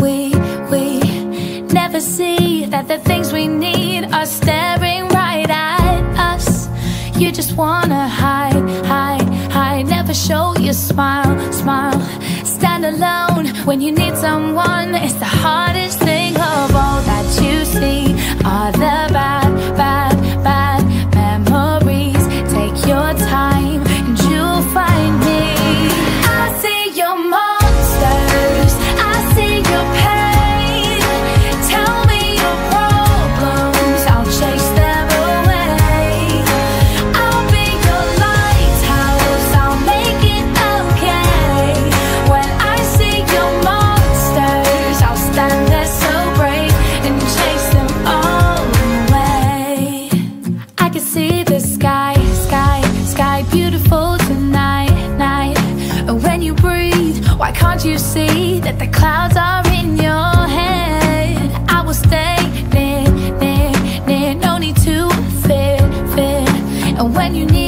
We, we never see that the things we need are staring right at us. You just wanna hide, hide, hide. Never show your smile, smile. Stand alone when you need someone. It's the hardest can't you see that the clouds are in your head? I will stay near, near, near, no need to fear, fear. And when you need